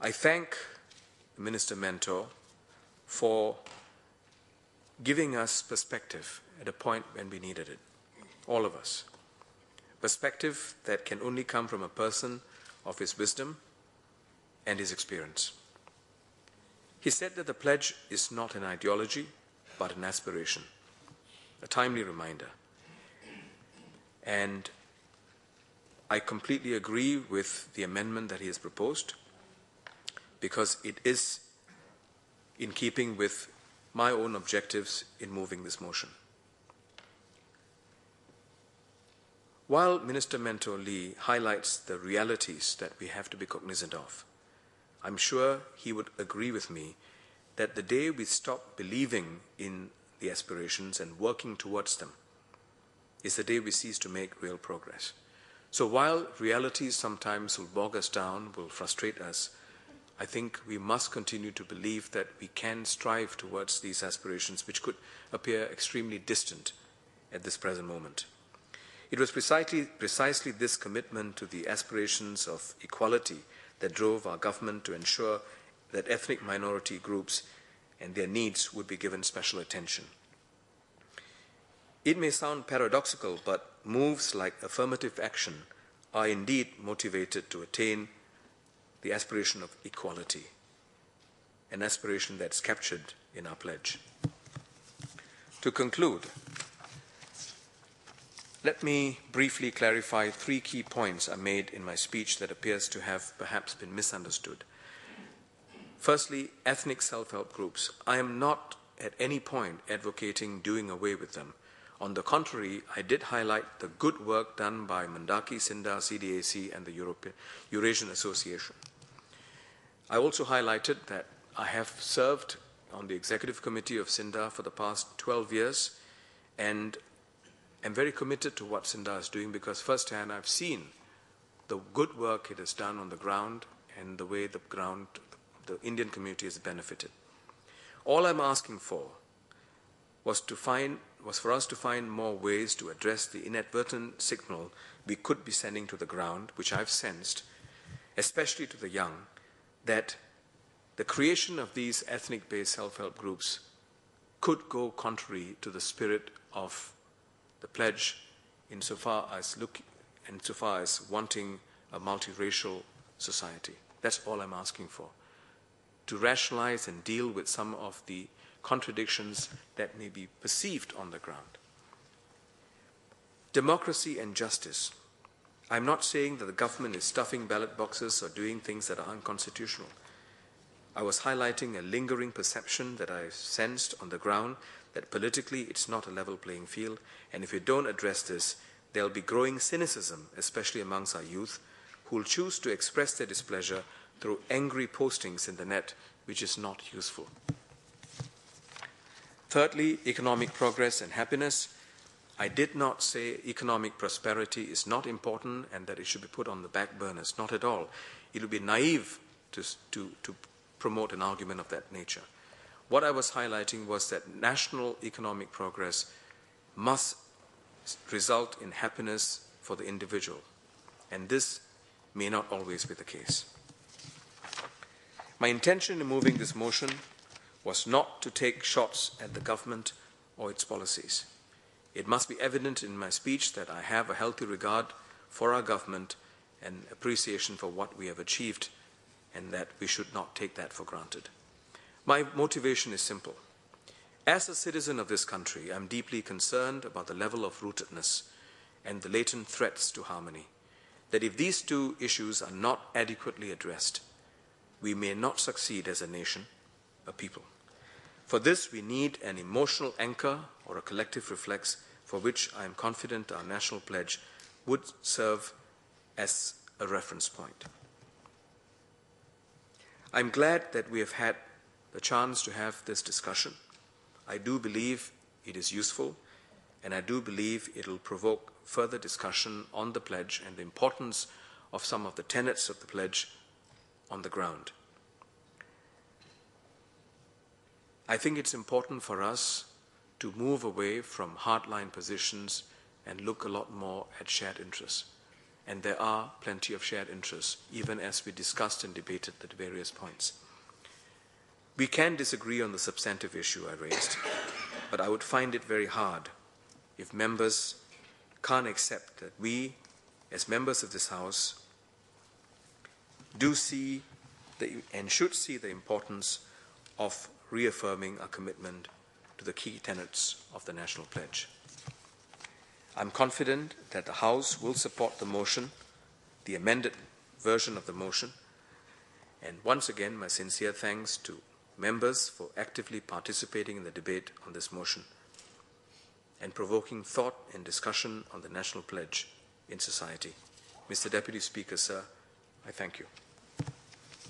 I thank Minister Mentor for giving us perspective at a point when we needed it, all of us. Perspective that can only come from a person of his wisdom and his experience. He said that the pledge is not an ideology, but an aspiration, a timely reminder. And I completely agree with the amendment that he has proposed because it is in keeping with my own objectives in moving this motion. While Minister Mentor Lee highlights the realities that we have to be cognizant of, I'm sure he would agree with me that the day we stop believing in the aspirations and working towards them is the day we cease to make real progress. So while realities sometimes will bog us down, will frustrate us, I think we must continue to believe that we can strive towards these aspirations, which could appear extremely distant at this present moment. It was precisely, precisely this commitment to the aspirations of equality that drove our government to ensure that ethnic minority groups and their needs would be given special attention. It may sound paradoxical, but moves like affirmative action are indeed motivated to attain the aspiration of equality, an aspiration that's captured in our pledge. To conclude, let me briefly clarify three key points I made in my speech that appears to have perhaps been misunderstood. Firstly, ethnic self-help groups. I am not at any point advocating doing away with them. On the contrary, I did highlight the good work done by Mendaki, SINDA, CDAC, and the European, Eurasian Association. I also highlighted that I have served on the executive committee of SINDA for the past 12 years and am very committed to what SINDA is doing because firsthand I've seen the good work it has done on the ground and the way the ground, the Indian community has benefited. All I'm asking for was to find was for us to find more ways to address the inadvertent signal we could be sending to the ground, which I've sensed, especially to the young, that the creation of these ethnic based self help groups could go contrary to the spirit of the pledge insofar as look insofar as wanting a multiracial society. That's all I'm asking for. To rationalize and deal with some of the contradictions that may be perceived on the ground. Democracy and justice. I'm not saying that the government is stuffing ballot boxes or doing things that are unconstitutional. I was highlighting a lingering perception that I sensed on the ground that politically it's not a level playing field, and if we don't address this, there'll be growing cynicism, especially amongst our youth, who will choose to express their displeasure through angry postings in the net, which is not useful. Thirdly, economic progress and happiness. I did not say economic prosperity is not important and that it should be put on the back burners. Not at all. It would be naive to, to, to promote an argument of that nature. What I was highlighting was that national economic progress must result in happiness for the individual. And this may not always be the case. My intention in moving this motion was not to take shots at the government or its policies. It must be evident in my speech that I have a healthy regard for our government and appreciation for what we have achieved, and that we should not take that for granted. My motivation is simple. As a citizen of this country, I'm deeply concerned about the level of rootedness and the latent threats to harmony. That if these two issues are not adequately addressed, we may not succeed as a nation, a people. For this, we need an emotional anchor or a collective reflex for which I am confident our national pledge would serve as a reference point. I'm glad that we have had the chance to have this discussion. I do believe it is useful, and I do believe it will provoke further discussion on the pledge and the importance of some of the tenets of the pledge on the ground. I think it's important for us to move away from hardline positions and look a lot more at shared interests. and there are plenty of shared interests, even as we discussed and debated the various points. We can disagree on the substantive issue I raised, but I would find it very hard if members can't accept that we, as members of this House, do see the, and should see the importance of reaffirming our commitment to the key tenets of the National Pledge. I'm confident that the House will support the motion, the amended version of the motion, and once again, my sincere thanks to members for actively participating in the debate on this motion and provoking thought and discussion on the National Pledge in society. Mr. Deputy Speaker, sir, I thank you.